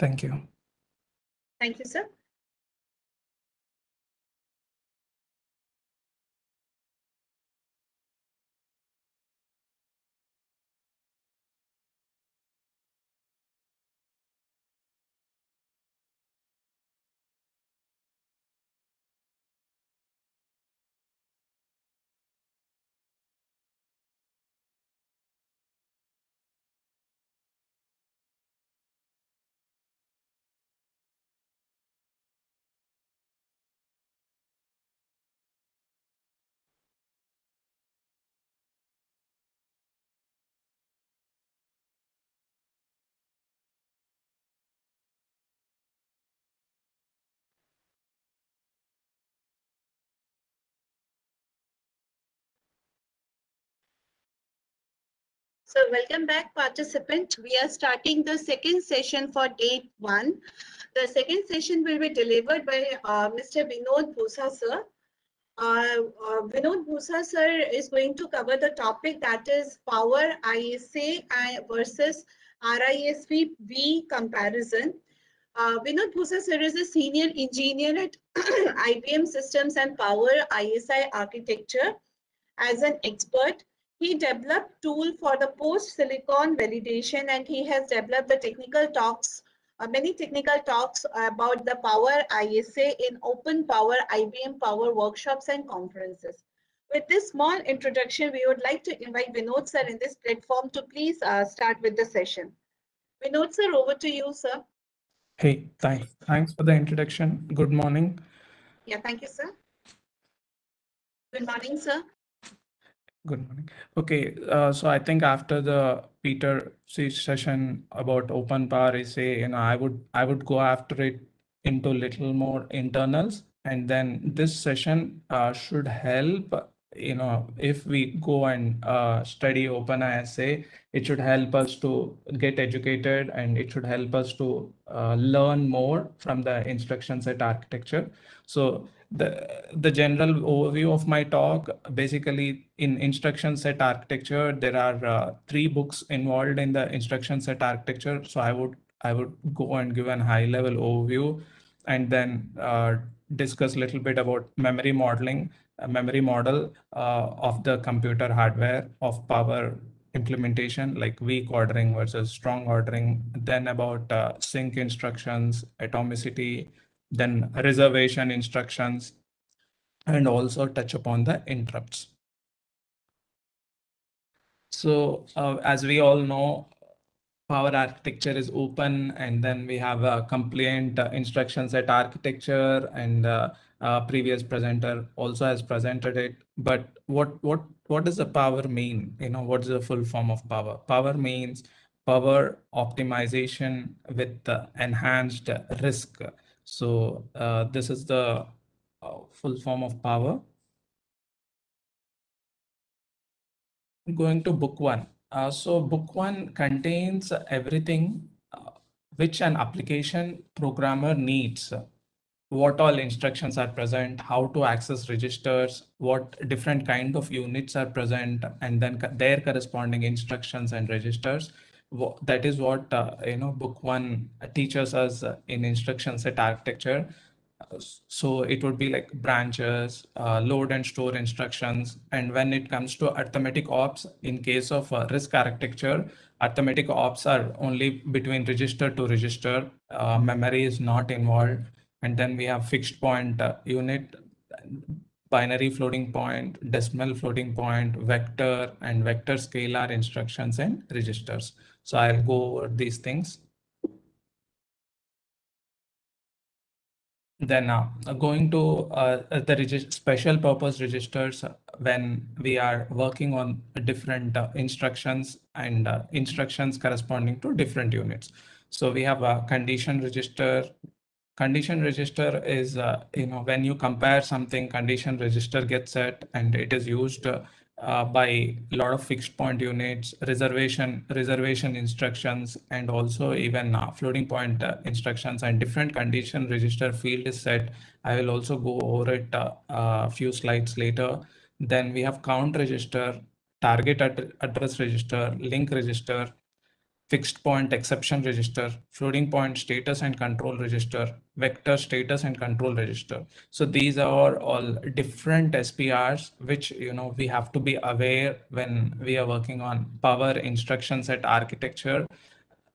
Thank you. Thank you, sir. So welcome back participant. We are starting the second session for day one. The second session will be delivered by uh, Mr. Vinod Bussa sir. Uh, uh, Vinod Bussa sir is going to cover the topic that is power ISA versus RISC V comparison. Uh, Vinod Bussa sir is a senior engineer at IBM Systems and Power ISA architecture. As an expert, he developed tool for the post-silicon validation and he has developed the technical talks, uh, many technical talks about the Power ISA in Open Power IBM Power workshops and conferences. With this small introduction, we would like to invite Vinod sir in this platform to please uh, start with the session. Vinod sir, over to you, sir. Hey, thanks. Thanks for the introduction. Good morning. Yeah, thank you, sir. Good morning, sir. Good morning. Okay, uh, so I think after the Peter session about open power ISA, you know, I would I would go after it into little more internals, and then this session uh, should help. You know, if we go and uh, study open ISA, it should help us to get educated, and it should help us to uh, learn more from the instruction set architecture. So the the general overview of my talk. Basically in instruction set architecture there are uh, three books involved in the instruction set architecture. So i would i would go and give an high level overview and then uh, discuss a little bit about memory modeling memory model uh, of the computer hardware of power implementation like weak ordering versus strong ordering then about uh, sync instructions atomicity then reservation instructions, and also touch upon the interrupts. So uh, as we all know, power architecture is open and then we have a compliant uh, instruction set architecture and uh, uh, previous presenter also has presented it. But what what what does the power mean? You know, what is the full form of power? Power means power optimization with enhanced RISC. So uh, this is the uh, full form of power. Going to book one. Uh, so book one contains everything uh, which an application programmer needs. What all instructions are present, how to access registers, what different kind of units are present, and then their corresponding instructions and registers that is what uh, you know book one teaches us in instruction set architecture. So it would be like branches uh, load and store instructions. And when it comes to arithmetic ops in case of uh, RISC architecture arithmetic ops are only between register to register. Uh, memory is not involved. And then we have fixed point uh, unit binary floating point decimal floating point vector and vector scalar instructions and registers so I'll go over these things. Then uh, going to uh, the special purpose registers uh, when we are working on different uh, instructions and uh, instructions corresponding to different units. So we have a condition register. Condition register is, uh, you know, when you compare something, condition register gets set and it is used uh, by a lot of fixed point units, reservation reservation instructions, and also even uh, floating point uh, instructions and different condition register field is set. I will also go over it uh, a few slides later. Then we have count register, target ad address register, link register, fixed point exception register, floating point status and control register, vector status and control register. So these are all different SPRs, which, you know, we have to be aware when we are working on power instruction set architecture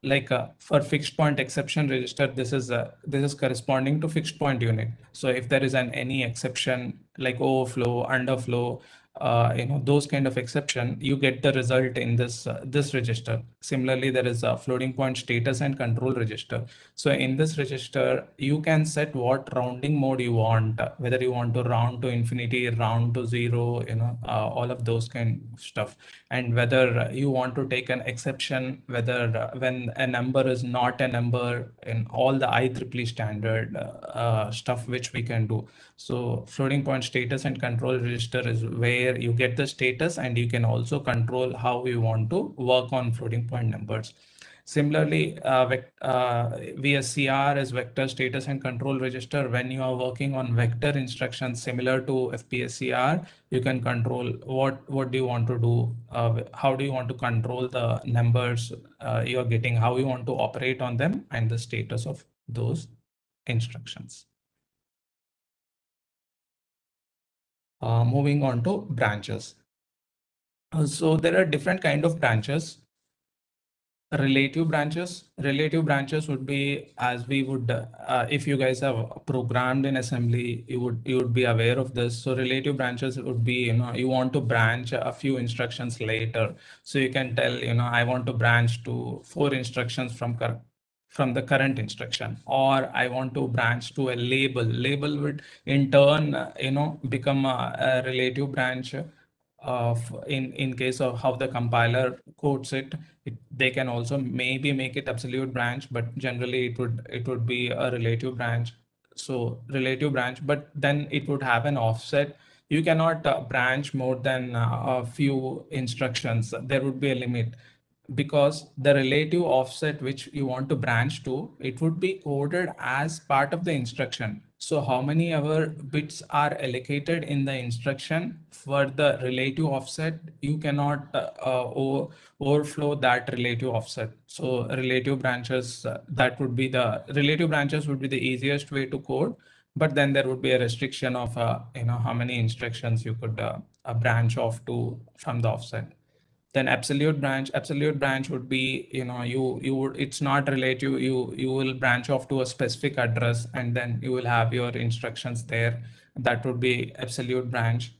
like uh, for fixed point exception register, this is uh, this is corresponding to fixed point unit. So if there is an any exception like overflow, underflow, uh, you know those kind of exception you get the result in this uh, this register. Similarly there is a floating point status and control register. So in this register you can set what rounding mode you want whether you want to round to infinity round to zero you know uh, all of those kind of stuff. And whether you want to take an exception whether uh, when a number is not a number in all the IEEE standard uh, stuff which we can do. So floating point status and control register is where you get the status and you can also control how you want to work on floating point numbers. Similarly, uh, uh, VSCR is vector status and control register. When you are working on vector instructions similar to FPSCR, you can control what, what do you want to do? Uh, how do you want to control the numbers uh, you're getting, how you want to operate on them and the status of those instructions. Uh, moving on to branches. Uh, so there are different kind of branches. Relative branches. Relative branches would be as we would, uh, if you guys have programmed in assembly, you would you would be aware of this. So relative branches would be, you know, you want to branch a few instructions later. So you can tell, you know, I want to branch to four instructions from from the current instruction or I want to branch to a label. Label would in turn, you know, become a, a relative branch of in, in case of how the compiler codes it, it, they can also maybe make it absolute branch, but generally it would it would be a relative branch. So relative branch, but then it would have an offset you cannot uh, branch more than uh, a few instructions. There would be a limit because the relative offset which you want to branch to, it would be coded as part of the instruction. So how many ever bits are allocated in the instruction for the relative offset, you cannot uh, uh, overflow that relative offset. So relative branches, uh, that would be the relative branches would be the easiest way to code. But then there would be a restriction of, uh, you know, how many instructions you could uh, branch off to from the offset then absolute branch absolute branch would be you know you you would it's not relative you you will branch off to a specific address and then you will have your instructions there. That would be absolute branch.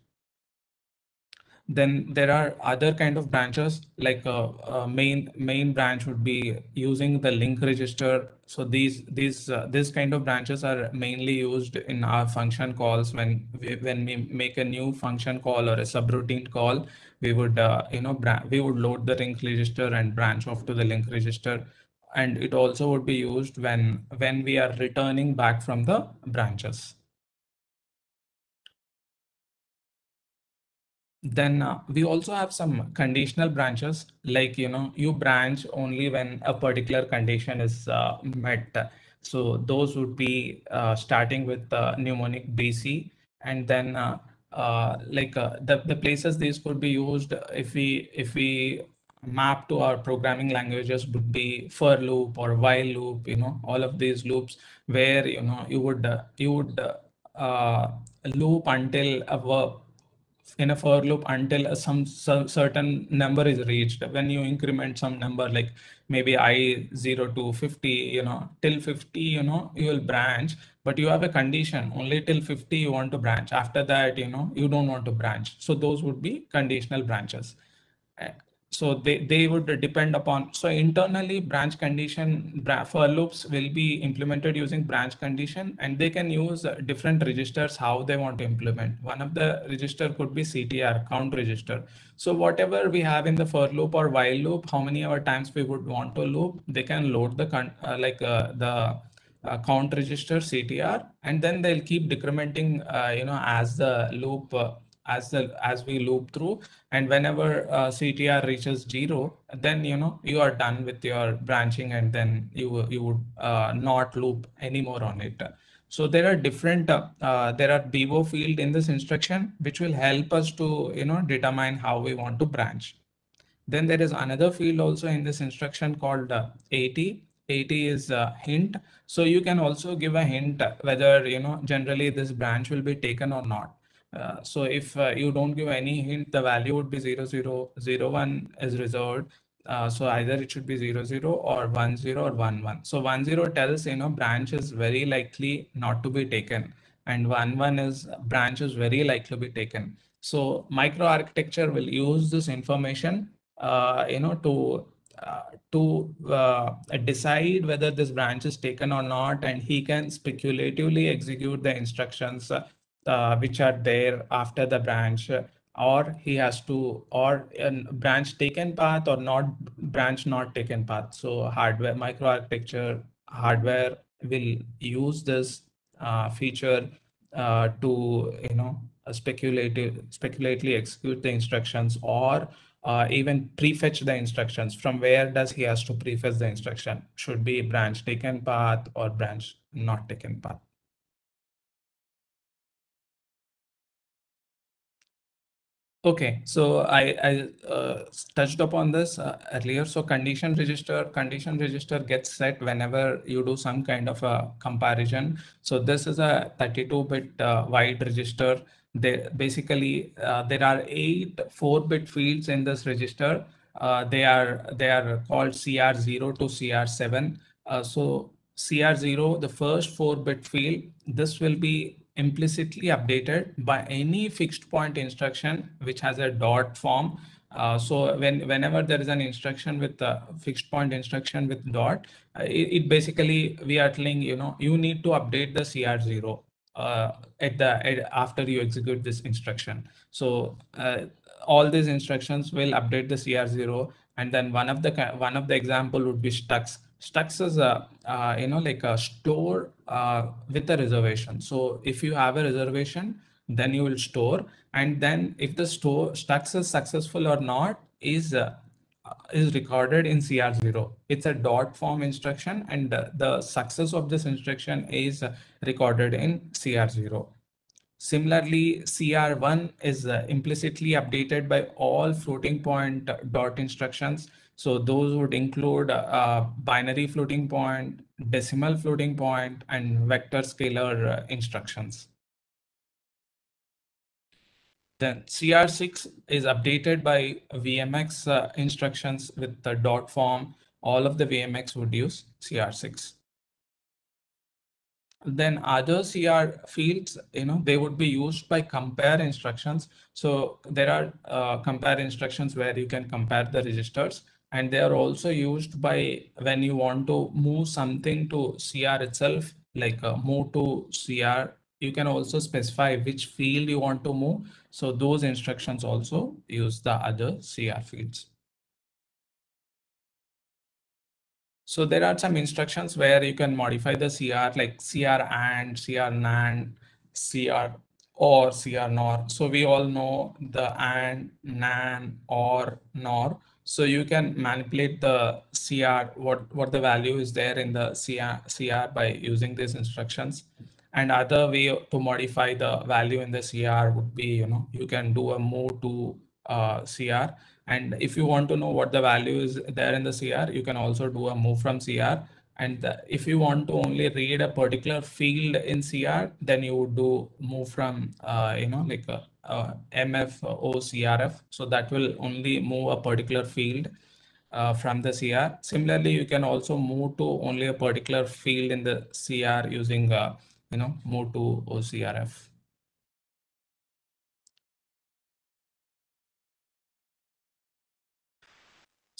Then there are other kind of branches like a, uh, a uh, main main branch would be using the link register. So these these uh, this kind of branches are mainly used in our function calls when we, when we make a new function call or a subroutine call we would uh, you know we would load the link register and branch off to the link register. And it also would be used when when we are returning back from the branches. Then uh, we also have some conditional branches. Like you know you branch only when a particular condition is uh, met. So those would be uh, starting with uh, mnemonic bc and then uh, uh, like the, the places these could be used if we if we map to our programming languages would be for loop or while loop you know all of these loops where you know you would you would loop until a verb in a for loop until some, some certain number is reached. When you increment some number like maybe i 0 to 50, you know, till 50, you know, you will branch, but you have a condition only till 50 you want to branch. After that, you know, you don't want to branch. So those would be conditional branches so they, they would depend upon so internally branch condition for loops will be implemented using branch condition and they can use different registers how they want to implement. One of the register could be ctr count register. So whatever we have in the for loop or while loop how many ever times we would want to loop they can load the uh, like uh, the uh, count register ctr and then they'll keep decrementing uh, you know as the loop uh, as the as we loop through and whenever uh, ctr reaches zero then you know you are done with your branching and then you you would uh, not loop anymore on it so there are different uh, uh there are BO field in this instruction which will help us to you know determine how we want to branch Then there is another field also in this instruction called uh, AT. AT is a hint. So you can also give a hint whether, you know, generally this branch will be taken or not. Uh, so if uh, you don't give any hint, the value would be 0, 0, 0, 1 is reserved. Uh, so either it should be 0, 0 or 1, 0 or 1, 1. So 1, 0 tells, you know, branch is very likely not to be taken. And 1, 1 is branch is very likely to be taken. So microarchitecture will use this information, uh, you know, to uh, to decide whether this branch is taken or not, and he can speculatively execute the instructions uh, which are there after the branch or he has to or a branch taken path or not branch not taken path. So hardware microarchitecture hardware will use this uh, feature uh, to you know speculative speculatively execute the instructions or uh, even prefetch the instructions. From where does he has to prefetch the instruction? Should be branch taken path or branch not taken path Okay, so I, I uh, touched upon this uh, earlier. So condition register, condition register gets set whenever you do some kind of a comparison. So this is a 32-bit uh, wide register. They, basically, uh, there are eight 4-bit fields in this register. Uh, they are they are called CR0 to CR7. Uh, so CR0, the first 4-bit field, this will be implicitly updated by any fixed point instruction which has a dot form. Uh, so when whenever there is an instruction with a fixed point instruction with dot, uh, it, it, basically we are telling you know you need to update the CR0 uh, at the at, after you execute this instruction. So uh, all these instructions will update the CR0, and then one of the one of the example would be stux. Stux is a uh, you know like a store uh, with a reservation. So if you have a reservation, then you will store, and then if the store stux is successful or not is uh, is recorded in CR0. It's a dot form instruction, and the success of this instruction is recorded in CR0. Similarly, CR1 is uh, implicitly updated by all floating point dot instructions. So those would include uh, binary floating point, decimal floating point, and vector scalar uh, instructions. Then CR6 is updated by VMX uh, instructions with the dot form. All of the VMX would use CR6 then other CR fields, you know, they would be used by compare instructions. So there are uh, compare instructions where you can compare the registers and they are also used by when you want to move something to CR itself, like uh, move to CR, you can also specify which field you want to move. So those instructions also use the other CR fields. So there are some instructions where you can modify the CR like CR and CR NAND, CR or CR NOR. So we all know the AND, NAND, or NOR. So you can manipulate the CR, what, what the value is there in the CR, CR by using these instructions. And other way to modify the value in the CR would be, you know, you can do a move to uh, CR and if you want to know what the value is there in the CR, you can also do a move from CR. And the, if you want to only read a particular field in CR, then you would do move from, uh, you know, like a, a MF or CRF. So that will only move a particular field uh, from the CR. Similarly, you can also move to only a particular field in the CR using, uh, you know, move to OCRF.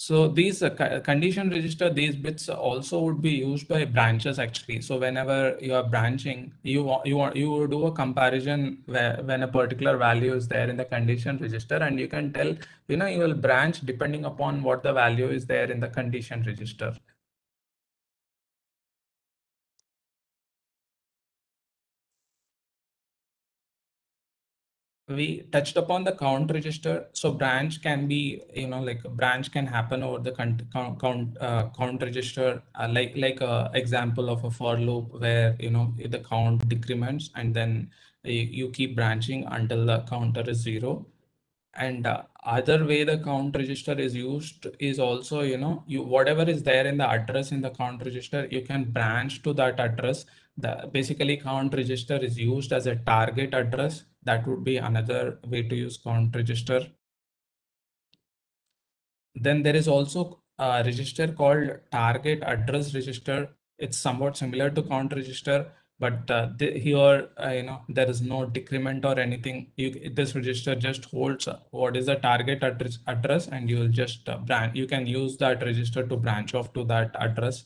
So these uh, condition register, these bits also would be used by branches actually. So whenever you are branching, you you want, you do a comparison where when a particular value is there in the condition register and you can tell, you know, you will branch depending upon what the value is there in the condition register. We touched upon the count register. So branch can be, you know, like branch can happen over the count count count, uh, count register, uh, like like a example of a for loop where you know the count decrements and then you, you keep branching until the counter is zero. and uh, other way the count register is used is also you know you whatever is there in the address in the count register you can branch to that address the basically count register is used as a target address that would be another way to use count register. Then there is also a register called target address register. It's somewhat similar to count register but uh, the, here uh, you know there is no decrement or anything. You this register just holds uh, what is the target address address and you will just uh, branch you can use that register to branch off to that address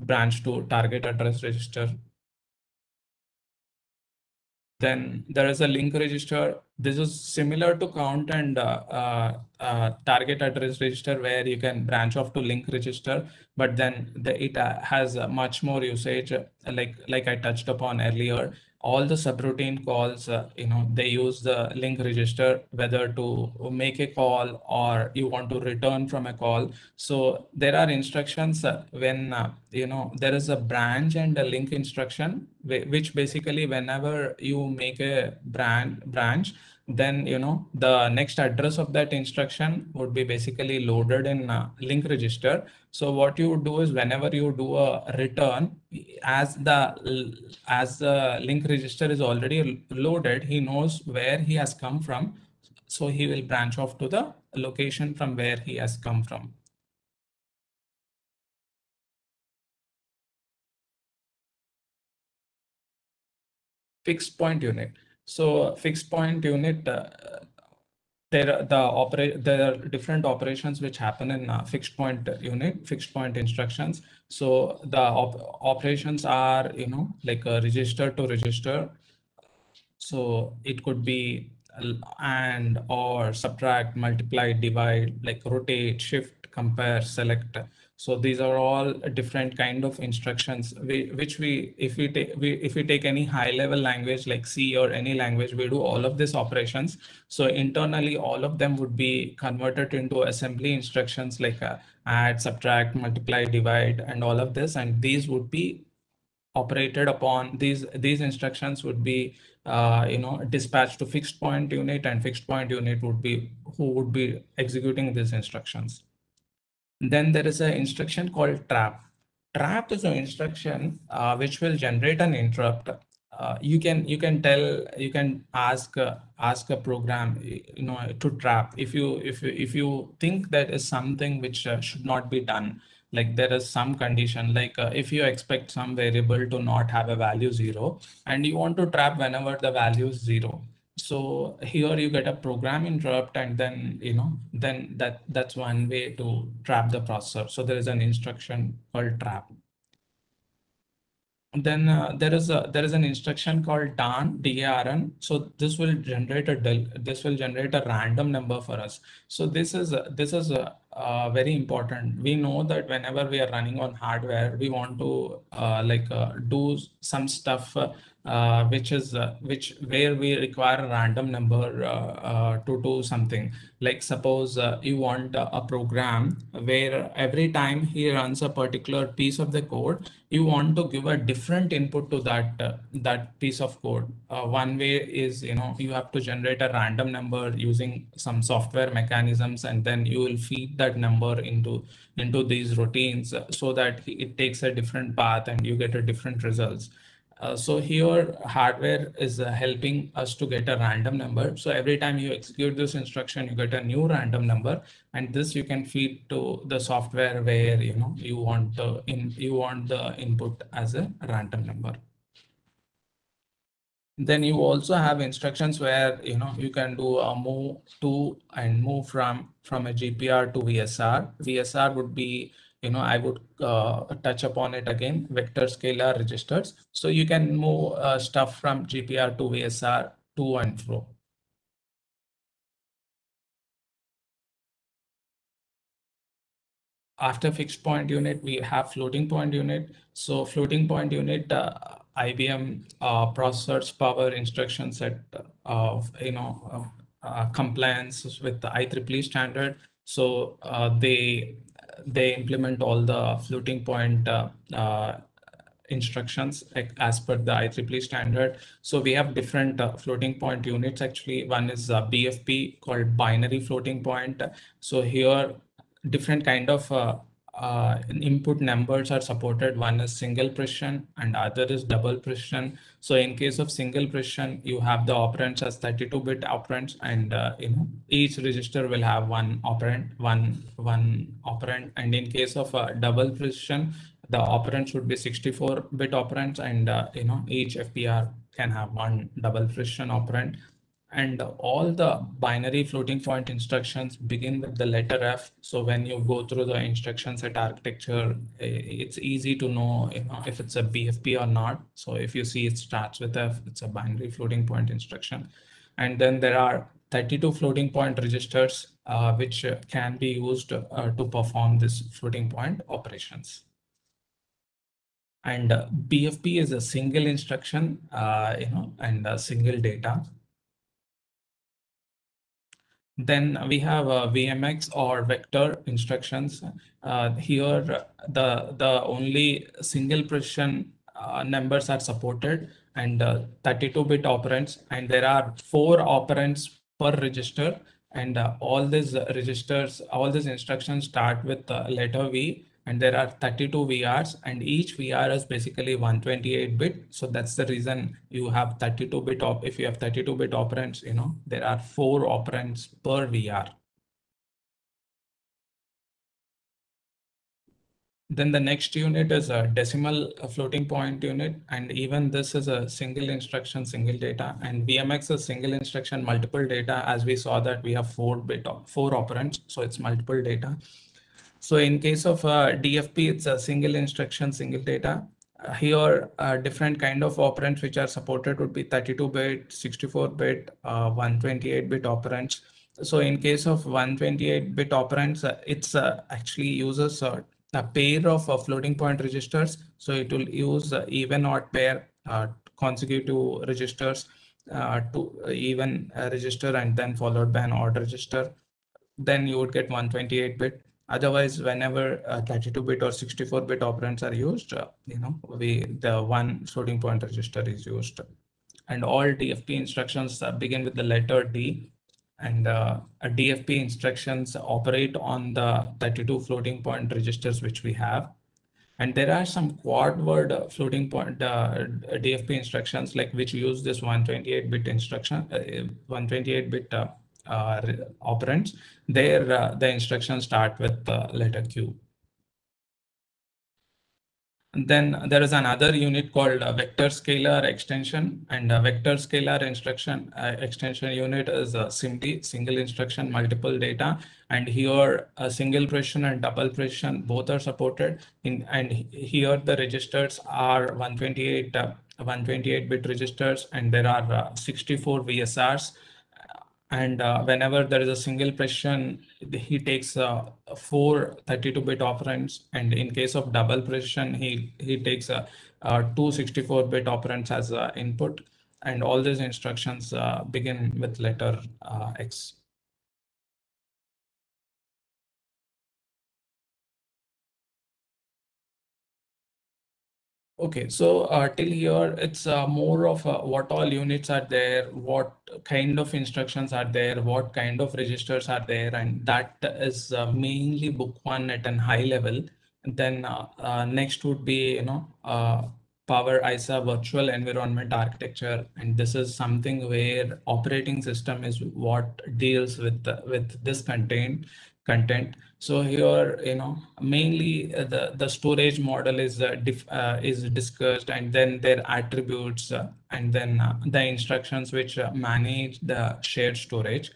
branch to target address register then there is a link register. This is similar to count and uh, uh, uh, target address register where you can branch off to link register, but then the, it uh, has much more usage like, like I touched upon earlier all the subroutine calls, uh, you know, they use the link register, whether to make a call or you want to return from a call. So there are instructions uh, when, uh, you know, there is a branch and a link instruction, which basically whenever you make a brand branch, then you know the next address of that instruction would be basically loaded in uh, link register so what you do is whenever you do a return as the as the link register is already loaded he knows where he has come from. So he will branch off to the location from where he has come from. Fixed point unit. So fixed point unit, uh, there the operate there are different operations which happen in uh, fixed point unit, fixed point instructions. So the op operations are you know like a register to register. So it could be and or subtract, multiply, divide, like rotate, shift, compare, select. So these are all different kind of instructions we, which we, if we take, we, if we take any high level language like C or any language, we do all of these operations. So internally, all of them would be converted into assembly instructions like uh, add, subtract, multiply, divide, and all of this. And these would be operated upon these these instructions would be uh, you know dispatched to fixed point unit and fixed point unit would be who would be executing these instructions then there is an instruction called trap. Trap is an instruction uh, which will generate an interrupt. Uh, you can you can tell you can ask uh, ask a program you know to trap if you if you if you think that is something which uh, should not be done like there is some condition like uh, if you expect some variable to not have a value zero and you want to trap whenever the value is zero so here you get a program interrupt and then you know then that that's one way to trap the processor. So there is an instruction called trap. Then uh, there is a there is an instruction called darn darn so this will generate a del this will generate a random number for us. So this is a, this is a, uh, very important. We know that whenever we are running on hardware we want to uh, like uh, do some stuff uh, which is uh, which where we require a random number uh, uh to do something. Like suppose uh, you want a program where every time he runs a particular piece of the code you want to give a different input to that uh, that piece of code. One way is you know you have to generate a random number using some software mechanisms and then you will feed that number into into these routines so that it takes a different path and you get a different results uh, so here hardware is uh, helping us to get a random number. So every time you execute this instruction, you get a new random number and this you can feed to the software where you know you want the in you want the input as a random number. Then you also have instructions where you know you can do a move to and move from from a GPR to VSR. VSR would be you know, I would uh, touch upon it again, vector scalar registers. So you can move uh, stuff from GPR to VSR to and fro. After fixed point unit, we have floating point unit. So floating point unit, uh, IBM uh, processors power instruction set of, you know, uh, compliance with the IEEE standard. So uh, they they implement all the floating point uh, uh, instructions as per the IEEE standard. So we have different uh, floating point units. Actually, one is uh, BFP called binary floating point. So here, different kind of uh, uh, input numbers are supported. One is single precision and other is double precision. So in case of single precision, you have the operands as 32-bit operands, and uh, you know each register will have one operand, one one operand. And in case of uh, double precision, the operand should be 64-bit operands, and uh, you know each FPR can have one double precision operand and all the binary floating point instructions begin with the letter F. So when you go through the instruction set architecture, it's easy to know, you know if it's a BFP or not. So if you see it starts with F, it's a binary floating point instruction. And then there are 32 floating point registers, uh, which can be used uh, to perform this floating point operations. And uh, BFP is a single instruction, uh, you know, and a single data. Then we have uh, VMX or vector instructions. Uh, here, the, the only single precision uh, numbers are supported and 32-bit uh, operands. And there are four operands per register. And uh, all these registers, all these instructions start with the letter V and there are 32 VRs and each VR is basically 128 bit. So that's the reason you have 32 bit op. If you have 32 bit operands, you know, there are four operands per VR. Then the next unit is a decimal floating point unit. And even this is a single instruction, single data and VMX is single instruction, multiple data. As we saw that we have four bit, four operands. So it's multiple data. So in case of uh, DFP, it's a single instruction, single data. Uh, here, uh, different kind of operands which are supported would be 32-bit, 64-bit, 128-bit operands. So in case of 128-bit operands, uh, it's uh, actually uses a pair of uh, floating point registers. So it will use even odd pair consecutive registers to even register and then followed by an odd register. Then you would get 128-bit. Otherwise, whenever 32-bit uh, or 64-bit operands are used, uh, you know, we the one floating point register is used. And all DFP instructions uh, begin with the letter D. And uh, DFP instructions operate on the 32 floating point registers which we have. And there are some quad word floating point uh, DFP instructions like which use this 128-bit instruction, 128-bit uh, operands, there uh, the instructions start with letter Q. Then there is another unit called vector scalar extension and vector scalar instruction uh, extension unit is a SIMD, single instruction, multiple data. And here a single precision and double precision both are supported. In, and here the registers are 128 uh, 128 bit registers and there are uh, 64 VSRs and uh, whenever there is a single precision, he takes uh, four 32-bit operands. And in case of double precision, he, he takes a, a two 64-bit operands as uh, input. And all these instructions uh, begin with letter uh, X. Okay, so uh, till here, it's uh, more of uh, what all units are there, what kind of instructions are there, what kind of registers are there, and that is uh, mainly book one at an high level. And then uh, uh, next would be, you know, Power ISA virtual environment architecture, and this is something where operating system is what deals with with this content content. So here, you know, mainly uh, the, the storage model is uh, uh, is discussed and then their attributes uh, and then uh, the instructions which uh, manage the shared storage.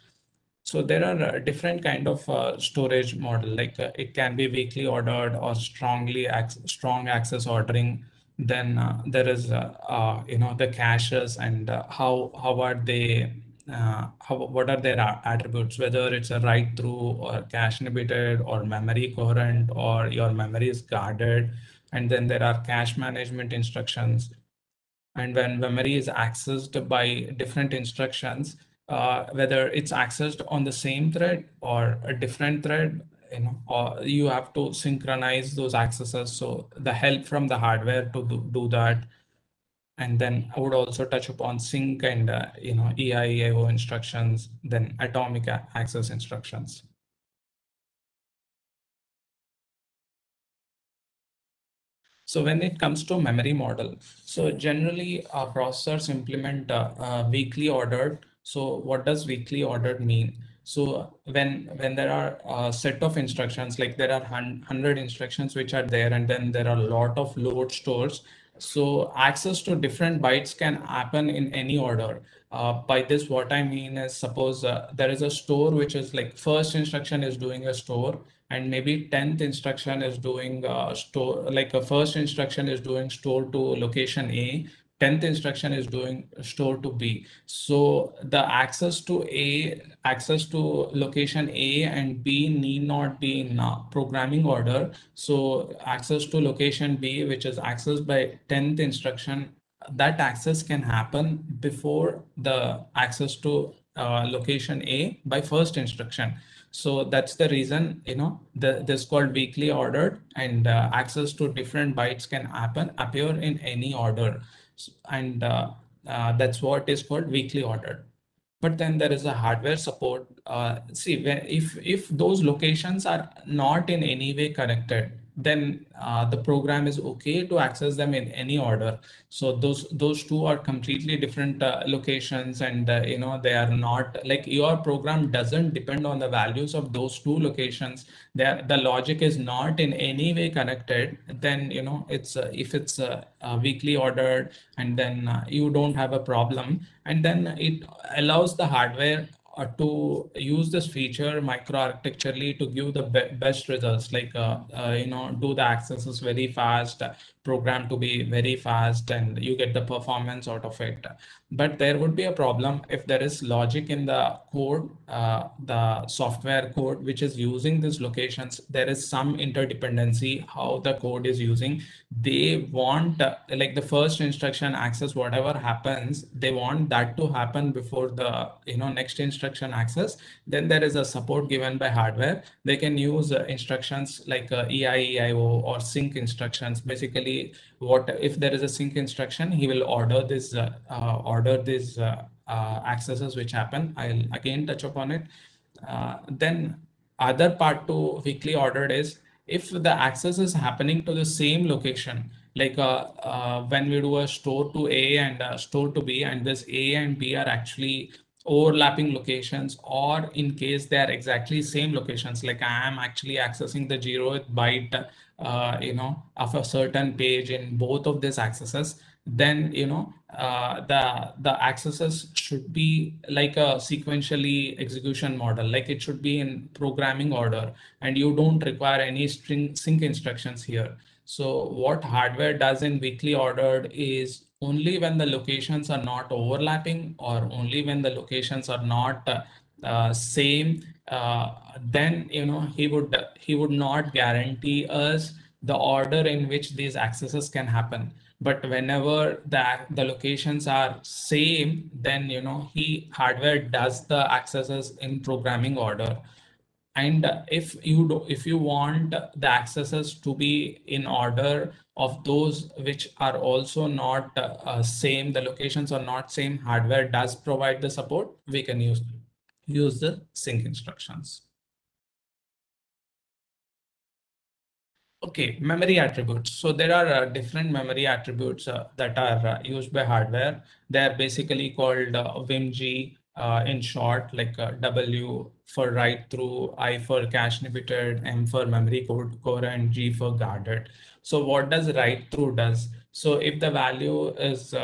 So there are different kind of storage model, like it can be weakly ordered or strongly strong access ordering. Then there is, you know, the caches and how how are they uh, how, what are their attributes, whether it's a write through or cache inhibited or memory coherent or your memory is guarded. And then there are cache management instructions. And when memory is accessed by different instructions, uh, whether it's accessed on the same thread or a different thread, you know, or you have to synchronize those accesses. So the help from the hardware to do, do that. And then I would also touch upon sync and, uh, you know, EIEIO instructions, then atomic access instructions. So when it comes to memory model, so generally uh, processors implement uh, uh, weakly ordered. So what does weakly ordered mean? So when when there are a set of instructions, like there are hundred instructions which are there, and then there are a lot of load stores. So access to different bytes can happen in any order. Uh, by this, what I mean is suppose uh, there is a store which is like first instruction is doing a store and maybe 10th instruction is doing uh, store like a first instruction is doing store to location A 10th instruction is doing store to B. So the access to A, access to location A and B need not be in programming order. So access to location B, which is accessed by 10th instruction, that access can happen before the access to uh, location A by first instruction. So that's the reason, you know, the, this called weakly ordered and uh, access to different bytes can happen, appear in any order. And uh, uh, that's what is called weakly ordered. But then there is a hardware support. Uh, see, if, if those locations are not in any way connected, then uh, the program is okay to access them in any order. So those those two are completely different uh, locations, and uh, you know they are not like your program doesn't depend on the values of those two locations. The the logic is not in any way connected. Then you know it's uh, if it's uh, weakly ordered, and then uh, you don't have a problem, and then it allows the hardware uh, to use this feature microarchitecturally to give the be best results like uh, uh, you know do the accesses very fast program to be very fast and you get the performance out of it but there would be a problem if there is logic in the code, uh, the software code, which is using these locations. There is some interdependency how the code is using. They want uh, like the first instruction access, whatever happens, they want that to happen before the you know next instruction access. Then there is a support given by hardware. They can use uh, instructions like uh, EIEIO or sync instructions. Basically, what if there is a sync instruction, he will order this uh, uh, order these uh, accesses which happen. I'll again touch upon it. then other part to weakly ordered is if the access is happening to the same location, like uh, uh, when we do a store to A and a store to B, and this A and B are actually overlapping locations, or in case they are exactly same locations, like I am actually accessing the zeroth byte uh, you know, of a certain page in both of these accesses, then, you know, uh, the, the accesses should be like a sequentially execution model, like it should be in programming order, and you don't require any string sync instructions here. So what hardware does in weakly ordered is only when the locations are not overlapping or only when the locations are not uh, same uh, then you know he would he would not guarantee us the order in which these accesses can happen. But whenever that the locations are same then you know he hardware does the accesses in programming order. And if you do if you want the accesses to be in order of those which are also not uh, same the locations are not same hardware does provide the support we can use use the sync instructions. Okay, memory attributes. So there are uh, different memory attributes uh, that are uh, used by hardware. They're basically called uh, WIMG uh, in short, like uh, W for write through, I for cache inhibited, M for memory coherence, and G for guarded. So what does write through does? So if the value is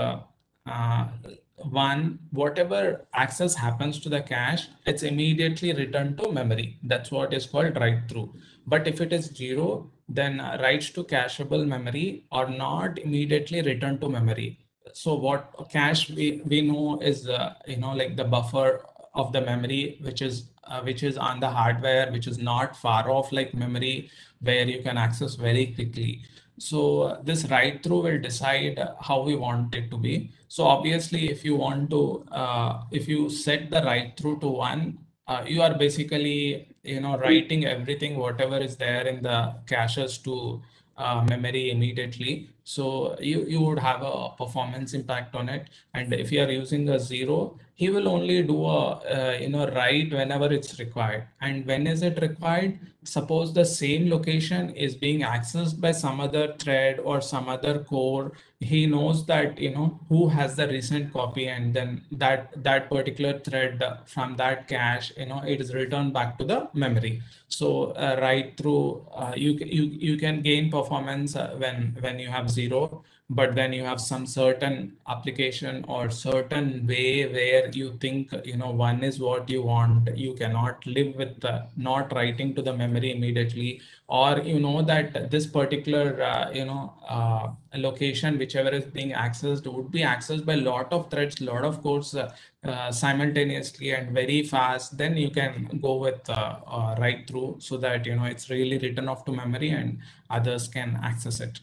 one, whatever access happens to the cache, it's immediately returned to memory. That's what is called write through. But if it is zero, then writes to cacheable memory are not immediately returned to memory. So what cache we, we know is, uh, you know, like the buffer of the memory, which is uh, which is on the hardware, which is not far off like memory, where you can access very quickly. So this write through will decide how we want it to be. So obviously, if you want to, uh, if you set the write through to one, uh, you are basically you know writing everything whatever is there in the caches to uh, memory immediately. So you, you would have a performance impact on it. And if you are using a zero, he will only do a uh, you know write whenever it's required. And when is it required? Suppose the same location is being accessed by some other thread or some other core. He knows that you know who has the recent copy, and then that that particular thread from that cache, you know, it is returned back to the memory. So uh, write through uh, you you you can gain performance uh, when when you have zero but then you have some certain application or certain way where you think you know one is what you want. You cannot live with uh, not writing to the memory immediately. Or you know that this particular uh, you know uh, location whichever is being accessed would be accessed by a lot of threads lot of cores uh, uh, simultaneously and very fast. Then you can go with uh, write through so that you know it's really written off to memory and others can access it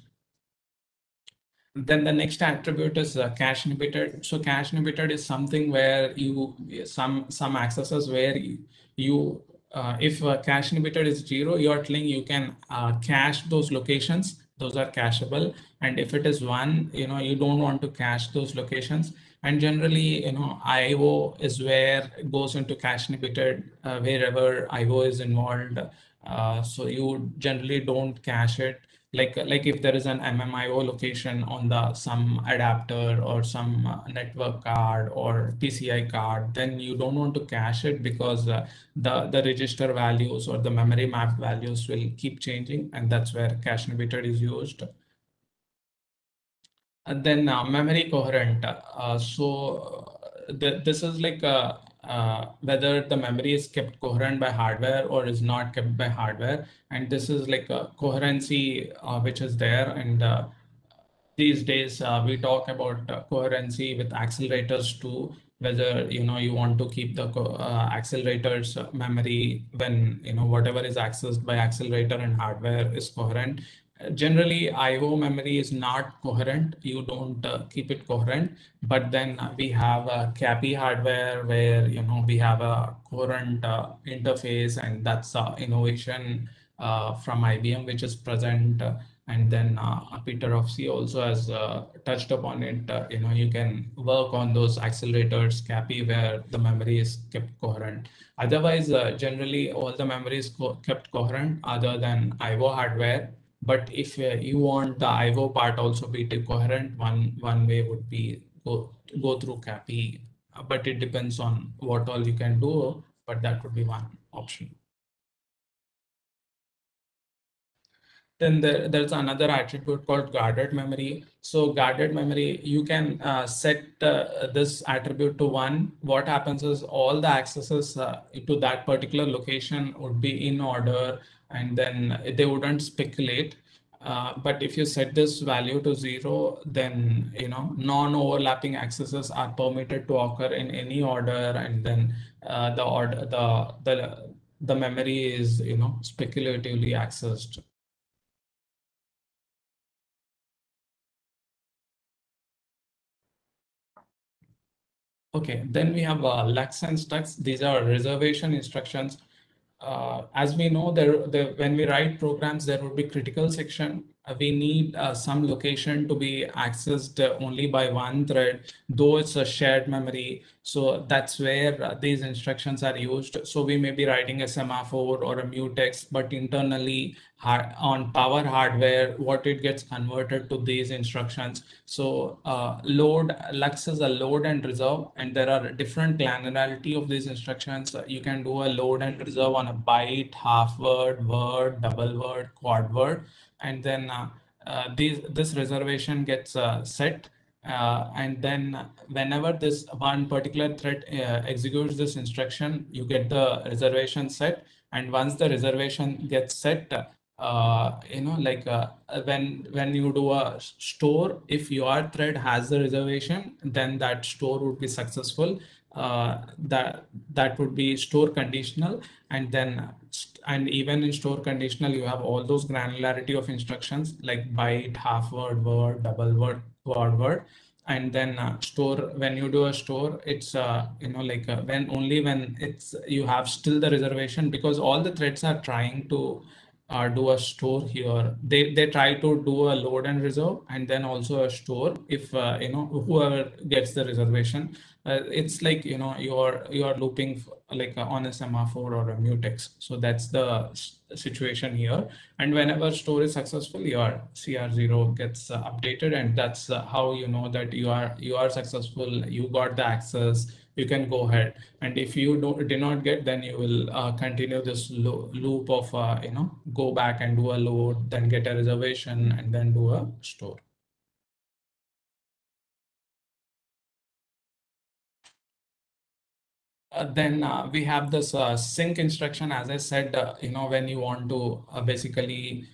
then the next attribute is uh, cache inhibited. So cache inhibited is something where you some some accesses where you, you uh, if cache inhibited is zero, you're telling you can uh, cache those locations. Those are cacheable. And if it is one, you know, you don't want to cache those locations. And generally, you know, IO is where it goes into cache inhibited uh, wherever IO is involved. Uh, so you generally don't cache it like like if there is an MMIO location on the some adapter or some uh, network card or PCI card, then you don't want to cache it because uh, the the register values or the memory map values will keep changing, and that's where cache inhibited is used. And then uh, memory coherent. Uh, so uh, th this is like a uh, whether the memory is kept coherent by hardware or is not kept by hardware. And this is like a coherency uh, which is there. And uh, these days uh, we talk about uh, coherency with accelerators too, whether you know you want to keep the accelerators memory when you know whatever is accessed by accelerator and hardware is coherent generally IO memory is not coherent. You don't uh, keep it coherent, but then we have a CAPI hardware where, you know, we have a coherent uh, interface and that's uh, innovation uh, from IBM, which is present. and then uh, Peter Ofsey also has uh, touched upon it. you know, you can work on those accelerators, CAPI, where the memory is kept coherent. Otherwise, generally all the memory is co kept coherent other than IO hardware but if uh, you want the IO part also be coherent, one one way would be go go through CAPI, but it depends on what all you can do. But that would be one option. Then there, there's another attribute called guarded memory. So guarded memory, you can uh, set uh, this attribute to one. What happens is all the accesses uh, to that particular location would be in order and then they wouldn't speculate. Uh, but if you set this value to zero, then you know non-overlapping accesses are permitted to occur in any order, and then uh, the order the the the memory is you know speculatively accessed. Okay, then we have uh, LARX and STCX. These are reservation instructions Uh, as we know, there, the, when we write programs, there would be critical section. Uh, we need uh, some location to be accessed only by one thread, though it's a shared memory. So that's where uh, these instructions are used. So we may be writing a semaphore or a mutex, but internally on power hardware, what it gets converted to these instructions. So uh, load, LARX is a load and reserve, and there are different granularity of these instructions. You can do a load and reserve on a byte, half word, word, double word, quad word, and then uh, uh, these, this reservation gets uh, set. And then whenever this one particular thread executes this instruction, you get the reservation set. And once the reservation gets set, uh, you know, like uh, when when you do a store, if your thread has the reservation, then that store would be successful. Uh, that that would be store conditional, and then and even in store conditional, you have all those granularity of instructions like byte, half word, word, double word, quad word, and then uh, store when you do a store it's uh, you know like uh, when only when it's you have still the reservation because all the threads are trying to uh, do a store here. They they try to do a load and reserve and then also a store if uh, you know whoever gets the reservation. Uh, it's like you know you're you're looping like on a semaphore or a mutex. So that's the situation here. And whenever store is successful, your CR0 gets uh, updated, and that's uh, how you know that you are you are successful. You got the access you can go ahead. And if you don't, did not get, then you will uh, continue this lo loop of, uh, you know, go back and do a load, then get a reservation and then do a store. Uh, then uh, we have this uh, sync instruction. As I said, uh, you know, when you want to uh, basically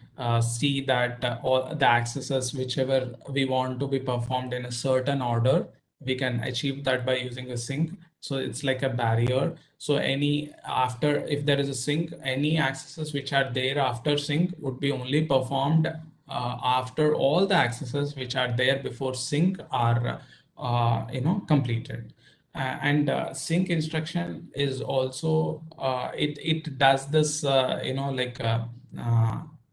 see that all the accesses, whichever we want to be performed in a certain order, we can achieve that by using a sync. So it's like a barrier. So any after, if there is a sync, any accesses which are there after sync would be only performed after all the accesses which are there before sync are, you know, completed. Uh, and uh, sync instruction is also, uh, it, it does this, uh, you know, like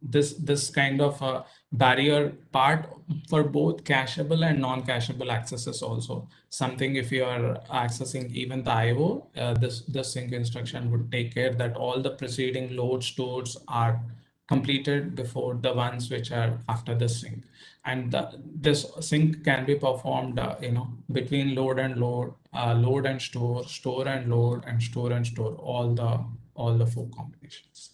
this, this kind of barrier part for both cacheable and non-cacheable accesses also. Something if you are accessing even the IO, uh, this, this sync instruction would take care that all the preceding load stores are completed before the ones which are after the sync. And the, this sync can be performed, uh, you know, between load and load, uh, load and store, store and load, and store and store, all the all the four combinations.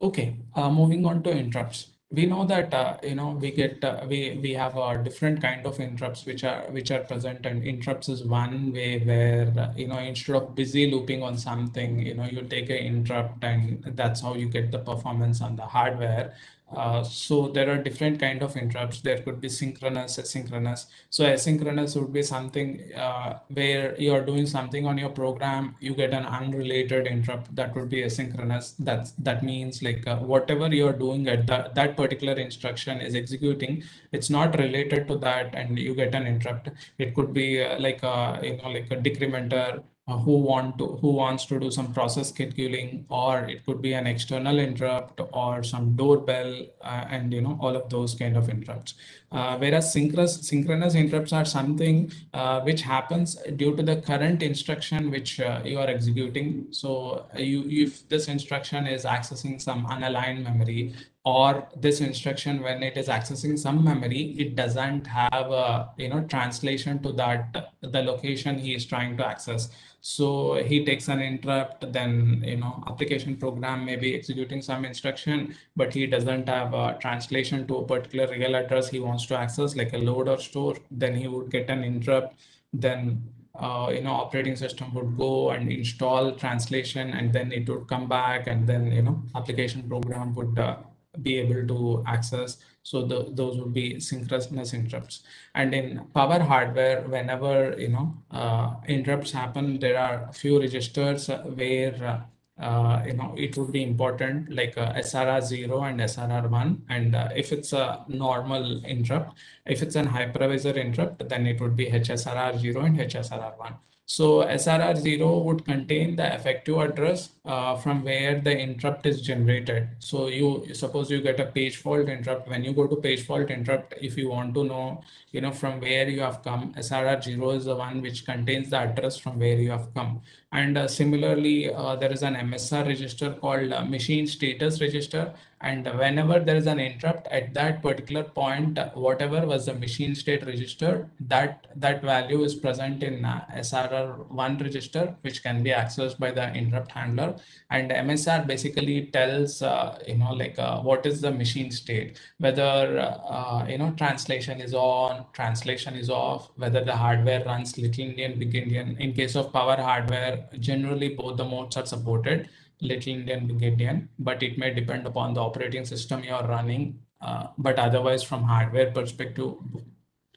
Okay, uh, moving on to interrupts. We know that uh, you know we get uh, we we have a different kind of interrupts which are which are present, and interrupts is one way where uh, you know instead of busy looping on something, you know you take an interrupt, and that's how you get the performance on the hardware. Uh, so there are different kind of interrupts. There could be synchronous, asynchronous. So asynchronous would be something uh, where you are doing something on your program, you get an unrelated interrupt. That would be asynchronous. That's that means like uh, whatever you are doing at that that particular instruction is executing. It's not related to that, and you get an interrupt. It could be uh, like a you know like a decrementer uh, who want to who wants to do some process scheduling or it could be an external interrupt or some doorbell uh, and you know all of those kind of interrupts. Uh, whereas synchronous synchronous interrupts are something uh, which happens due to the current instruction which uh, you are executing. So you if this instruction is accessing some unaligned memory or this instruction when it is accessing some memory it doesn't have a you know translation to that the location he is trying to access so he takes an interrupt, then, you know, application program may be executing some instruction, but he doesn't have a translation to a particular real address he wants to access, like a load or store. Then he would get an interrupt. Then, uh, you know, operating system would go and install translation, and then it would come back, and then, you know, application program would uh, be able to access. So the, those would be synchronous interrupts. And in power hardware, whenever you know uh, interrupts happen, there are a few registers where uh, you know it would be important like uh, SRR zero and SRR one. And uh, if it's a normal interrupt, if it's an hypervisor interrupt, then it would be HSRR zero and HSRR one. So SRR0 would contain the effective address uh, from where the interrupt is generated. So you suppose you get a page fault interrupt. When you go to page fault interrupt, if you want to know, you know, from where you have come, SRR0 is the one which contains the address from where you have come. And uh, similarly, uh, there is an MSR register called uh, machine status register. And whenever there is an interrupt at that particular point, whatever was the machine state register, that, that value is present in uh, SRR1 register, which can be accessed by the interrupt handler. And MSR basically tells, uh, you know, like uh, what is the machine state, whether, uh, you know, translation is on, translation is off, whether the hardware runs little Endian, big Endian. In case of power hardware, generally both the modes are supported Little Endian, Big Endian, but it may depend upon the operating system you are running. Uh, but otherwise, from hardware perspective,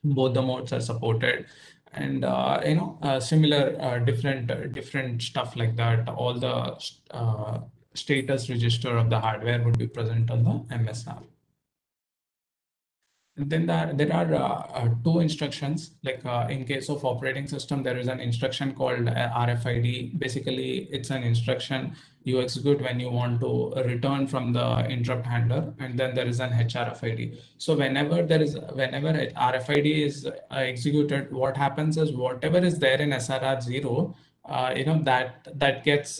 both the modes are supported and uh, you know uh, similar uh, different uh, different stuff like that all the uh, status register of the hardware would be present on the MSR. Then there, there are uh, uh, two instructions, like uh, in case of operating system, there is an instruction called uh, RFID. Basically, it's an instruction you execute when you want to return from the interrupt handler, and then there is an HRFID. So whenever there is, whenever RFID is uh, executed, what happens is whatever is there in SRR zero, uh, you know that that gets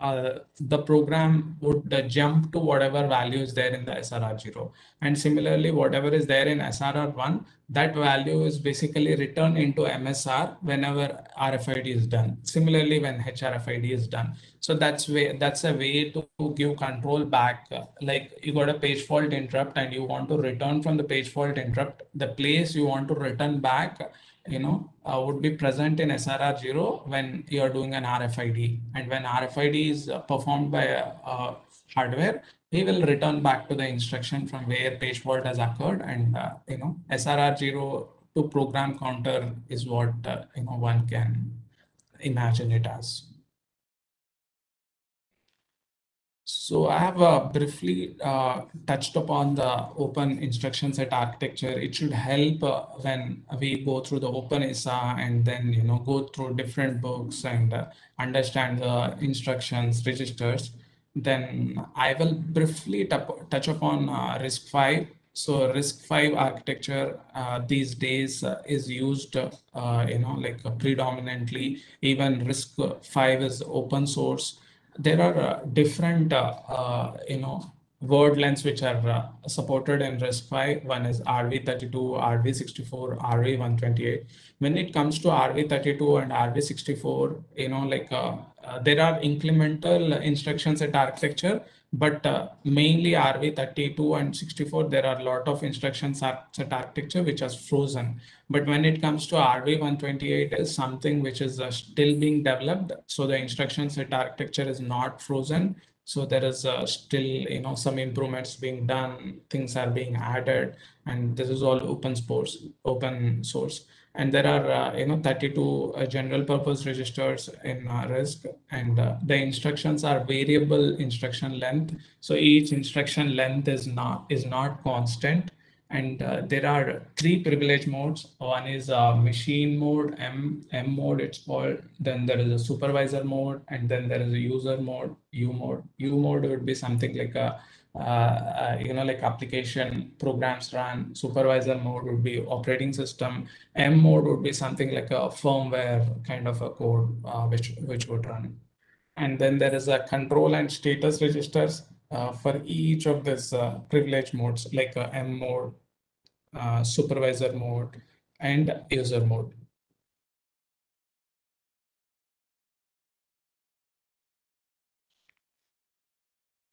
uh, the program would uh, jump to whatever value is there in the SRR0. And similarly, whatever is there in SRR1, that value is basically returned into MSR whenever RFID is done. Similarly, when HRFID is done. So that's way that's a way to give control back. Uh, like you got a page fault interrupt and you want to return from the page fault interrupt, the place you want to return back you know, uh, would be present in SRR0 when you're doing an RFID. And when RFID is uh, performed by a, a, hardware, he will return back to the instruction from where page fault has occurred. And, uh, you know, SRR0 to program counter is what, uh, you know, one can imagine it as. So I have uh, briefly uh, touched upon the open instruction set architecture. It should help uh, when we go through the open ISA and then you know go through different books and uh, understand the instructions registers. Then I will briefly touch upon uh, RISC-V. So RISC-V architecture uh, these days is used, you know, like predominantly. Even RISC-V is open source there are uh, different, uh, uh, you know, word lengths which are supported in RISC-V. One is RV32, RV64, RV128. When it comes to RV32 and RV64, you know, like there are incremental instructions at architecture but uh, mainly RV32 and 64, there are a lot of instructions set architecture which has frozen. But when it comes to RV128 is something which is uh, still being developed. So the instruction set architecture is not frozen. So there is uh, still, you know, some improvements being done, things are being added, and this is all open source, open source and there are uh, you know 32 uh, general purpose registers in uh, RISC. And the instructions are variable instruction length. So each instruction length is not is not constant. And uh, there are three privilege modes. One is uh, machine mode m m mode it's called. Then there is a supervisor mode. And then there is a user mode u mode. U mode would be something like a uh, uh, you know, like application programs run. Supervisor mode would be operating system. M mode would be something like a firmware kind of a code uh, which which would run. And then there is a control and status registers uh, for each of these uh, privilege modes, like M mode, uh, supervisor mode, and user mode.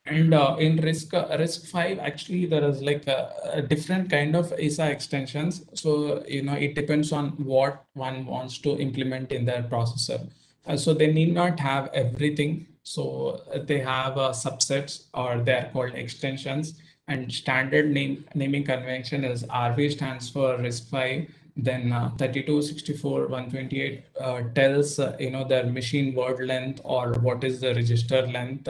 And uh, in RISC uh, RISC-V, actually there is like a, a, different kind of ISA extensions. So you know it depends on what one wants to implement in their processor. Uh, so they need not have everything. So uh, they have uh, subsets or they are called extensions. And standard name naming convention is RV stands for RISC-V. Then uh, 32, 64, 128 uh, tells you know their machine word length or what is the register length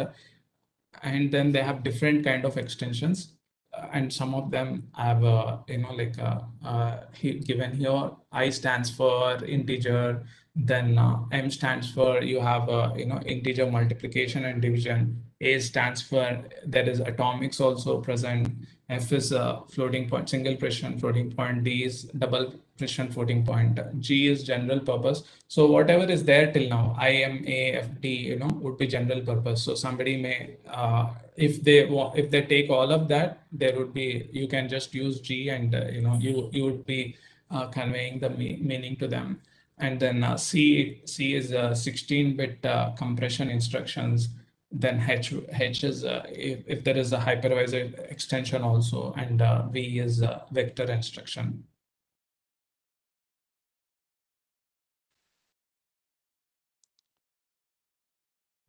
and then they have different kind of extensions. Uh, and some of them have uh, you know like uh, uh, given here i stands for integer then uh, m stands for you have uh, you know integer multiplication and division. A stands for there is atomics also present f is a floating point single precision floating point d is double precision floating point. G is general purpose. So whatever is there till now, I, M, A, F, D, you know, would be general purpose. So somebody may, uh, if they if they take all of that, there would be, you can just use G and, uh, you know, you, you would be uh, conveying the me meaning to them. And then uh, C, C is 16-bit uh, compression instructions then H, is uh, if, if there is a hypervisor extension also, and uh, V is a vector instruction.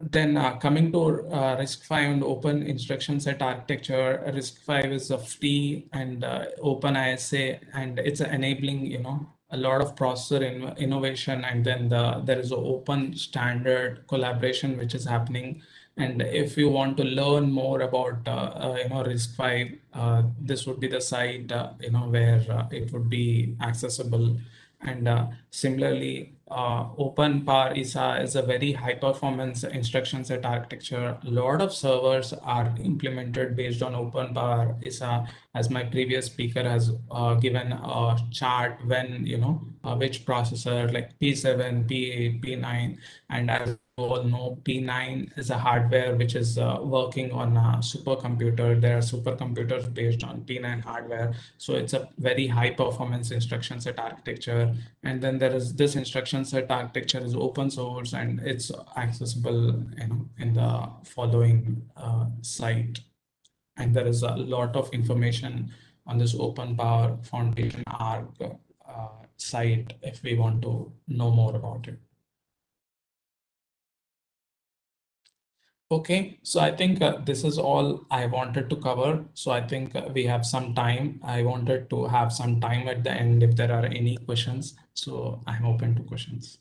Then uh, coming to uh, RISC-V and open instruction set architecture, RISC-V is of T and uh, open ISA, and it's enabling, you know, a lot of processor in, innovation and then the, there is an open standard collaboration which is happening and if you want to learn more about uh, uh, you know RISC-V, uh, this would be the site uh, you know where it would be accessible. And similarly, uh, OpenPOWER ISA is a very high performance instruction set architecture. A lot of servers are implemented based on OpenPOWER ISA. As my previous speaker has uh, given a chart when, you know, uh, which processor like P7, P8, P9, and as all know, P9 is a hardware which is uh, working on a supercomputer. There are supercomputers based on P9 hardware. So it's a very high performance instruction set architecture. And then there is this instruction set architecture is open source and it's accessible know, in the following uh, site. And there is a lot of information on this Open Power Foundation org uh, site if we want to know more about it. Okay, so I think uh, this is all I wanted to cover. So I think uh, we have some time. I wanted to have some time at the end if there are any questions. So I'm open to questions.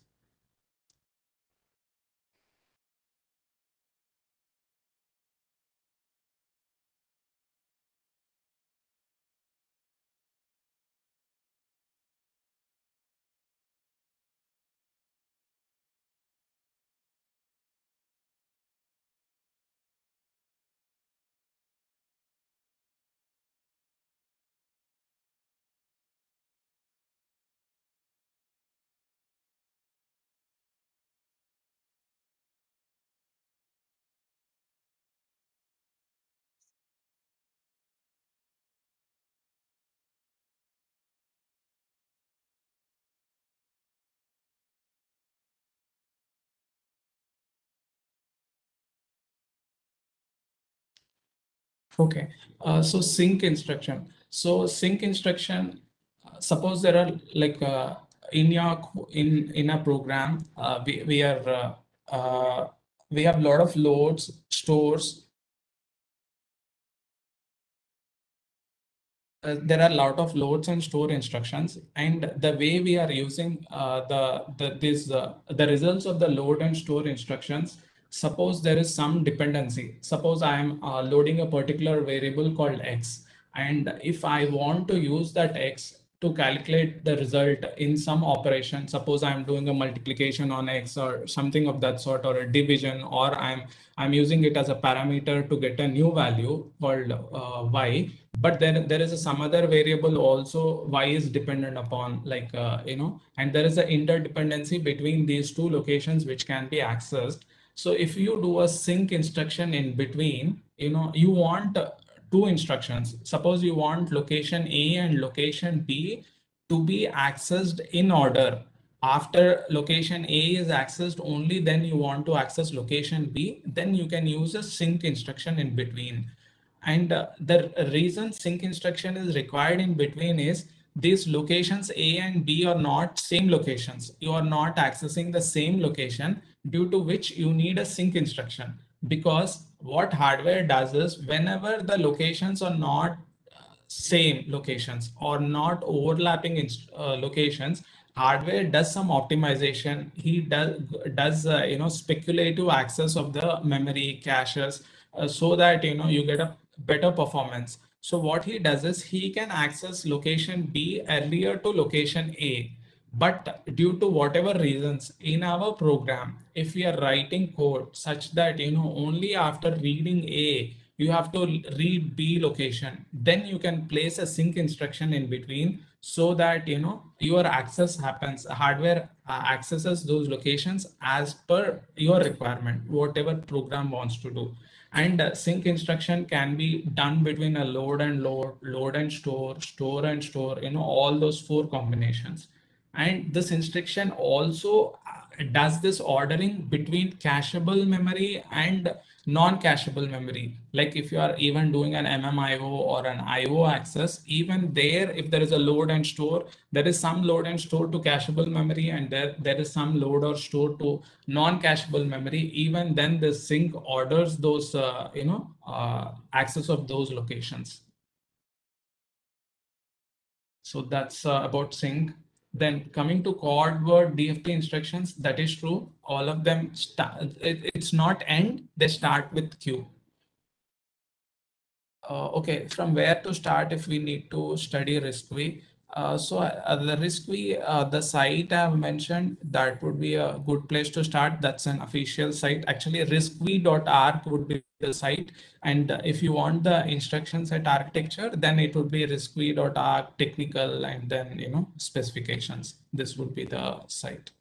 Okay, uh, so sync instruction. So sync instruction, uh, suppose there are like uh, in your in in a program, uh, we we are uh, uh, we have a lot of loads, stores. there are a lot of loads and store instructions, and the way we are using the the this the results of the load and store instructions suppose there is some dependency. Suppose I am uh, loading a particular variable called x. And if I want to use that x to calculate the result in some operation, suppose I'm doing a multiplication on x or something of that sort, or a division, or I'm I'm using it as a parameter to get a new value called uh, y. But then there is a, some other variable also y is dependent upon, like uh, you know, and there is an interdependency between these two locations which can be accessed so if you do a sync instruction in between, you know, you want two instructions. Suppose you want location A and location B to be accessed in order. After location A is accessed, only then you want to access location B, then you can use a sync instruction in between. And uh, the reason sync instruction is required in between is these locations A and B are not same locations. You are not accessing the same location due to which you need a sync instruction. Because what hardware does is whenever the locations are not uh, same locations or not overlapping uh, locations hardware does some optimization. He does does uh, you know speculative access of the memory caches uh, so that you know you get a better performance. So what he does is he can access location b earlier to location a but due to whatever reasons in our program, if we are writing code such that, you know, only after reading A, you have to read B location, then you can place a sync instruction in between so that, you know, your access happens, hardware uh, accesses those locations as per your requirement, whatever program wants to do. And uh, sync instruction can be done between a load and load, load and store, store and store, you know, all those four combinations. And this instruction also uh, does this ordering between cacheable memory and non-cacheable memory. Like if you are even doing an MMIO or an IO access, even there, if there is a load and store, there is some load and store to cacheable memory and there, there is some load or store to non-cacheable memory. Even then the sync orders those, uh, you know, uh, access of those locations. So that's uh, about sync. Then coming to quad word DFT instructions, that is true. All of them start, it, it's not end, they start with Q. Uh, okay, from where to start if we need to study RISC-V? Uh, so uh, the RISC-V, uh, the site I've mentioned, that would be a good place to start. That's an official site. Actually, riscv.org would be the site. And if you want the instructions at architecture, then it would be riscv.org technical and then, you know, specifications. This would be the site.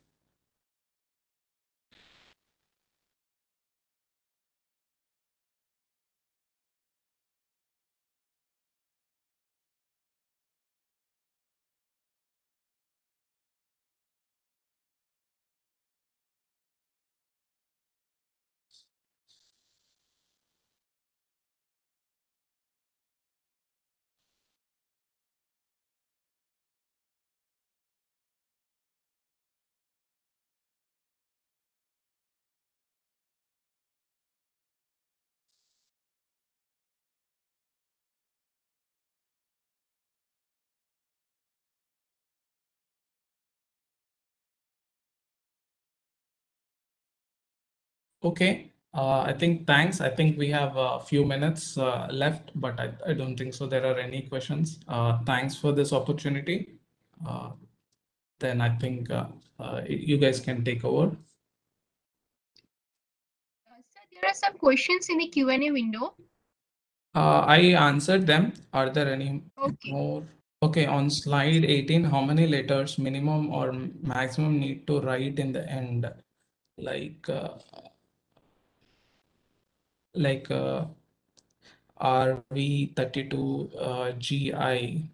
Okay, uh, I think thanks. I think we have a few minutes uh, left, but I, I don't think so there are any questions. Uh, thanks for this opportunity. Uh, then I think uh, uh, you guys can take over. there are some questions in the Q&A window. I answered them. Are there any Okay. more? Okay, on slide 18, how many letters minimum or maximum need to write in the end? Like like uh, RV32 uh, GI.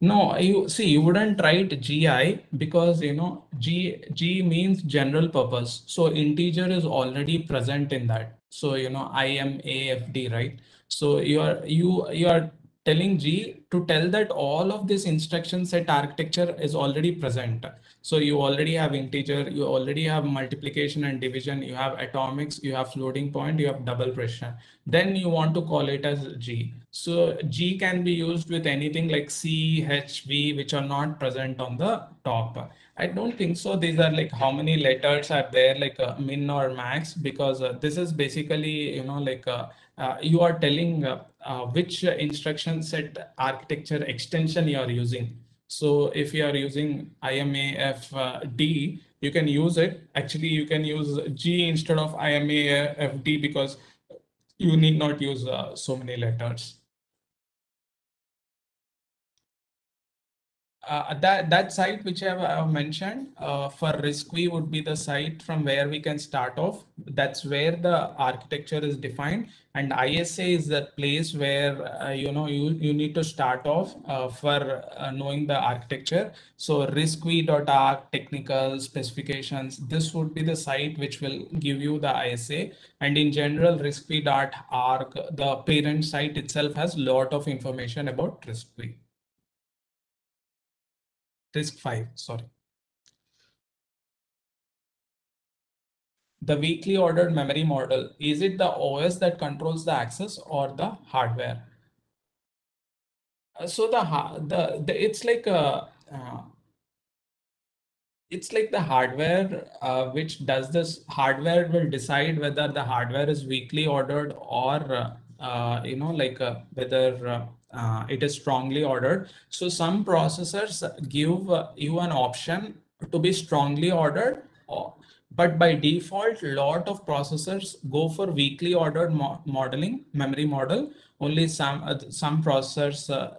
No, you see, you wouldn't write GI because you know G G means general purpose. So integer is already present in that. So you know IMAFD, right? So you are you you are telling G to tell that all of this instruction set architecture is already present. So you already have integer, you already have multiplication and division, you have atomics, you have floating point, you have double precision. Then you want to call it as G. So G can be used with anything like C, H, V, which are not present on the top. I don't think so. These are like how many letters are there, like a min or max, because uh, this is basically, you know, like uh, uh, you are telling uh, uh, which instruction set architecture extension you are using. So if you are using IMAFD, you can use it. Actually, you can use G instead of IMAFD because you need not use uh, so many letters. Uh, that that site which I have mentioned uh, for RISC-V would be the site from where we can start off. That's where the architecture is defined, and ISA is the place where uh, you know you you need to start off uh, for uh, knowing the architecture. So RISC-V.org technical specifications. This would be the site which will give you the ISA, and in general, RISC-V.org the parent site itself has a lot of information about RISC-V. RISC-V, sorry. The weakly ordered memory model, is it the OS that controls the access or the hardware? Uh, so the, the, the it's like a, uh, it's like the hardware uh, which does this hardware will decide whether the hardware is weakly ordered or uh, you know like uh, whether uh, uh, it is strongly ordered. So some processors give uh, you an option to be strongly ordered, but by default, a lot of processors go for weakly ordered mo modeling, memory model. Only some uh, some processors uh,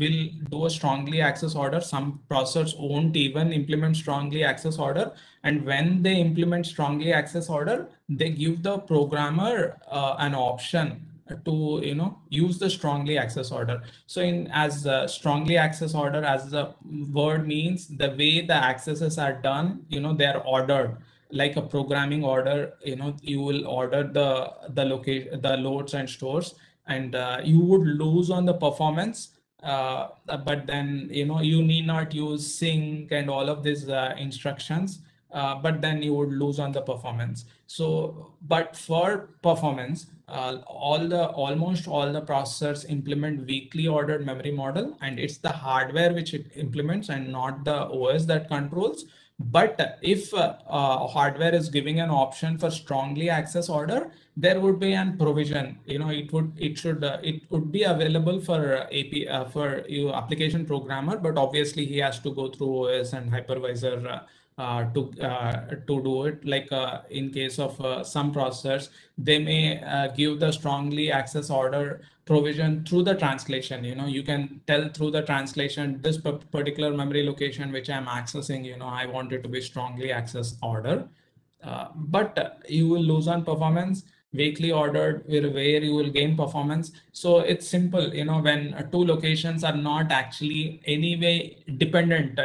will do a strongly access order. Some processors won't even implement strongly access order. And when they implement strongly access order, they give the programmer uh, an option to you know use the strongly access order so in as strongly access order as the word means the way the accesses are done you know they are ordered like a programming order you know you will order the the location the loads and stores and uh, you would lose on the performance uh, but then you know you need not use sync and all of these uh, instructions uh, but then you would lose on the performance. So, but for performance, uh, all the almost all the processors implement weakly ordered memory model, and it's the hardware which it implements and not the OS that controls. But if uh, uh, hardware is giving an option for strongly access order, there would be an provision. You know, it would it should uh, it would be available for AP uh, for you application programmer, but obviously he has to go through OS and hypervisor. Uh, uh, to uh, to do it like uh, in case of some processors they may give the strongly access order provision through the translation. You know you can tell through the translation this particular memory location which i'm accessing you know i want it to be strongly access order. Uh, but you will lose on performance weakly ordered where, where you will gain performance. So it's simple you know when two locations are not actually anyway dependent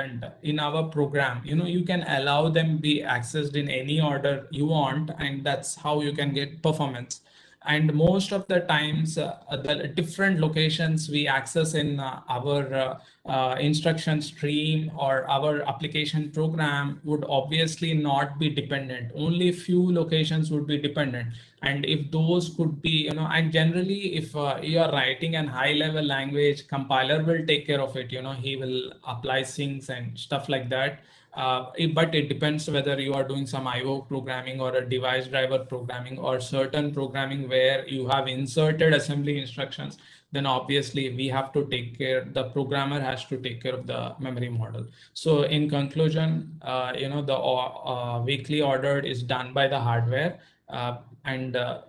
in our program you know you can allow them be accessed in any order you want and that's how you can get performance. And most of the times uh, the different locations we access in uh, our uh, uh, instruction stream or our application program would obviously not be dependent. Only few locations would be dependent and if those could be you know and generally if uh, you are writing an high level language compiler will take care of it you know he will apply things and stuff like that uh, it, but it depends whether you are doing some IO programming or a device driver programming or certain programming where you have inserted assembly instructions, then obviously we have to take care, the programmer has to take care of the memory model. So in conclusion, uh, you know, the uh, weakly ordered is done by the hardware uh, and uh,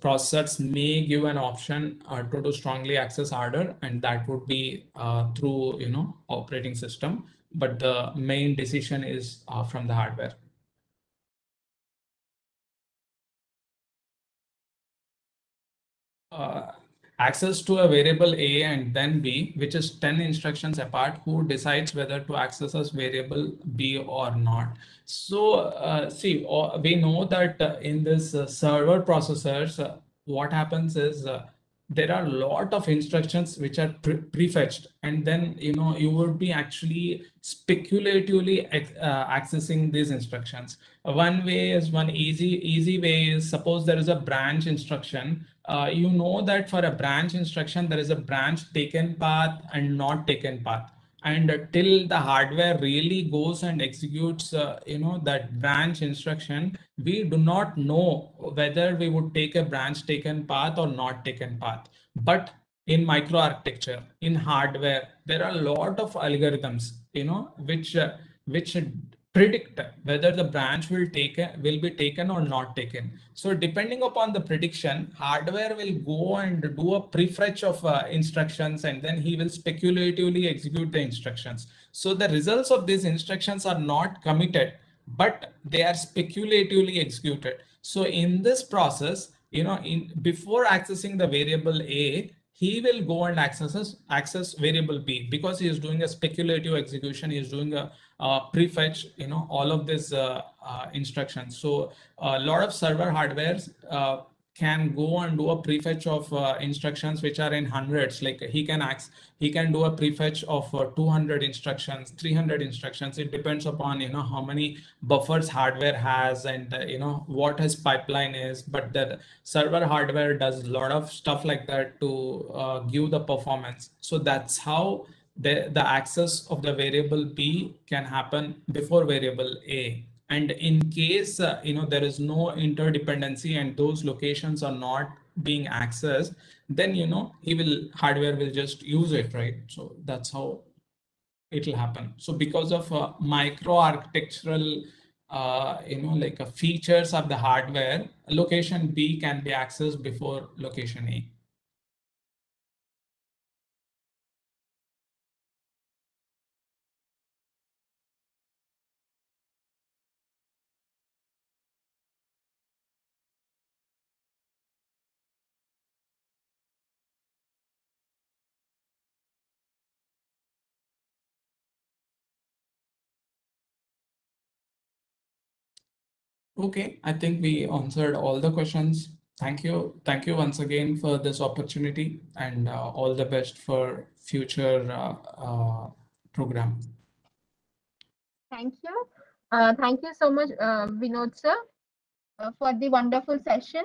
processors may give an option uh, to do strongly access order and that would be uh, through you know operating system but the main decision is uh, from the hardware. Uh, access to a variable A and then B, which is 10 instructions apart, who decides whether to access a variable B or not. So uh, see, uh, we know that uh, in this uh, server processors, uh, what happens is there are a lot of instructions which are pre prefetched and then you know you would be actually speculatively uh, accessing these instructions. One way is one easy easy way is suppose there is a branch instruction. Uh, you know that for a branch instruction there is a branch taken path and not taken path and till the hardware really goes and executes uh, you know that branch instruction we do not know whether we would take a branch taken path or not taken path. But in microarchitecture in hardware there are a lot of algorithms you know which uh, which predict whether the branch will take will be taken or not taken. So depending upon the prediction, hardware will go and do a prefetch of uh, instructions and then he will speculatively execute the instructions. So the results of these instructions are not committed, but they are speculatively executed. So in this process, you know, in before accessing the variable A, he will go and access access variable B because he is doing a speculative execution. He is doing a uh, prefetch, you know, all of these uh, uh, instructions. So a lot of server hardwares uh, can go and do a prefetch of uh, instructions which are in hundreds. Like he can ask, he can do a prefetch of uh, 200 instructions, 300 instructions. It depends upon you know how many buffers hardware has and you know what his pipeline is. But the server hardware does a lot of stuff like that to give the performance. So that's how the, the access of the variable B can happen before variable A. And in case, uh, you know, there is no interdependency and those locations are not being accessed, then, you know, he will, hardware will just use it, right? So that's how it will happen. So because of uh, micro architectural, uh, you know, like features of the hardware, location B can be accessed before location A. Okay, I think we answered all the questions. Thank you. Thank you once again for this opportunity and uh, all the best for future uh, uh, program. Thank you. Uh, thank you so much, uh, Vinod sir, uh, for the wonderful session.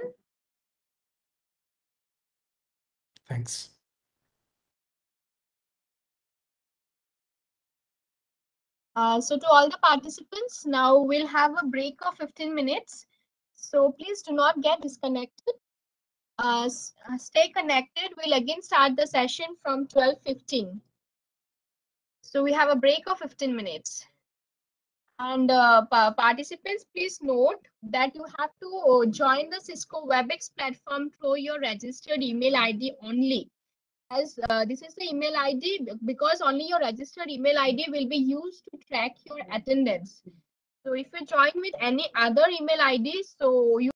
Thanks. Uh, so to all the participants, now we'll have a break of 15 minutes. So please do not get disconnected. Uh, uh, stay connected. We'll again start the session from 12.15. So we have a break of 15 minutes. And uh, pa- participants, please note that you have to uh, join the Cisco WebEx platform through your registered email ID only. As uh, this is the email ID because only your registered email ID will be used to track your attendance. So if you join with any other email ID, so you